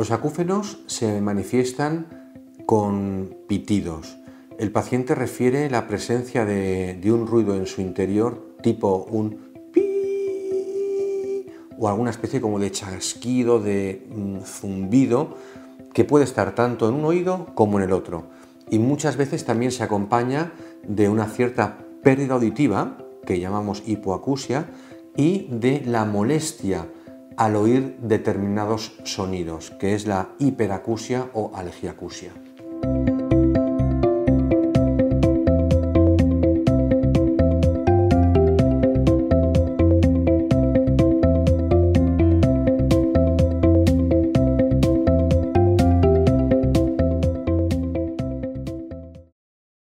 Los acúfenos se manifiestan con pitidos. El paciente refiere la presencia de, un ruido en su interior tipo un pi o alguna especie como de chasquido, de mm, zumbido, que puede estar tanto en un oído como en el otro. Y muchas veces también se acompaña de una cierta pérdida auditiva, que llamamos hipoacusia, y de la molestia al oír determinados sonidos, que es la hiperacusia o alegiacusia.